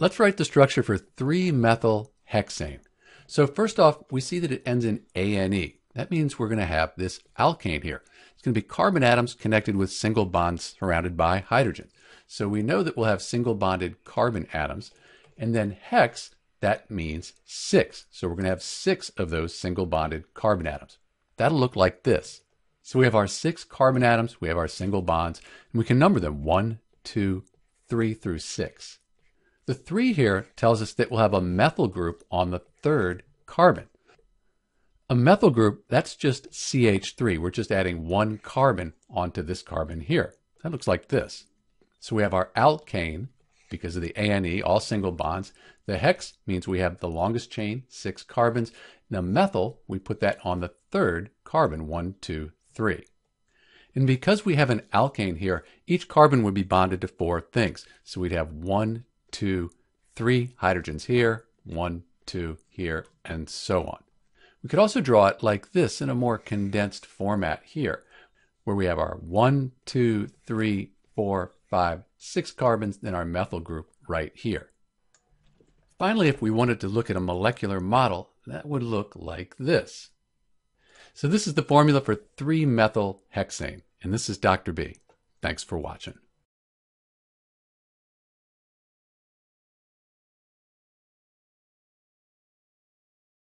Let's write the structure for 3-methyl hexane. So first off, we see that it ends in ANE. That means we're going to have this alkane here. It's going to be carbon atoms connected with single bonds surrounded by hydrogen. So we know that we'll have single bonded carbon atoms. And then hex, that means six. So we're going to have six of those single bonded carbon atoms. That'll look like this. So we have our six carbon atoms, we have our single bonds, and we can number them one, two, three through six. The 3 here tells us that we'll have a methyl group on the third carbon. A methyl group, that's just CH3. We're just adding one carbon onto this carbon here. That looks like this. So we have our alkane, because of the ANE, all single bonds. The hex means we have the longest chain, six carbons. Now methyl, we put that on the third carbon, one, two, three. And because we have an alkane here, each carbon would be bonded to four things. So we'd have one, two, three hydrogens here, one, two here, and so on. We could also draw it like this in a more condensed format here, where we have our one, two, three, four, five, six carbons, then our methyl group right here. Finally, if we wanted to look at a molecular model, that would look like this. So this is the formula for 3-methyl hexane, and this is Dr. B. Thanks for watching.